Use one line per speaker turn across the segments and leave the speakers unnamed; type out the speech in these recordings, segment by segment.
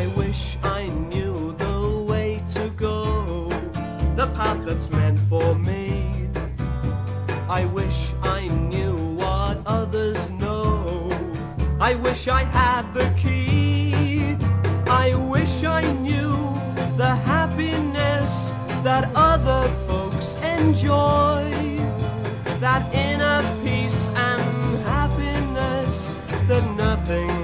I wish I knew the way to go, the path that's meant for me. I wish I knew what others know. I wish I had the key. I wish I knew the happiness that other folks enjoy. That inner peace and happiness that nothing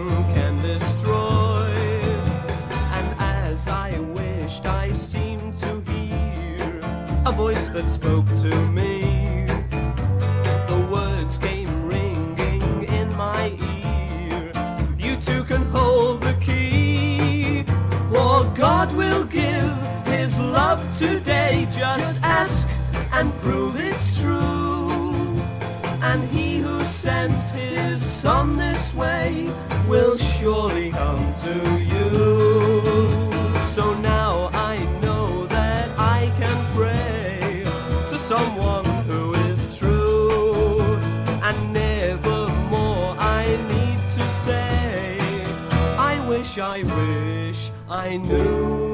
wished, I seemed to hear a voice that spoke to me. The words came ringing in my ear. You too can hold the key. For God will give his love today. Just ask and prove it's true. And he who sent his son this way will surely come to you. Someone who is true. And never more I need to say, I wish, I wish I knew.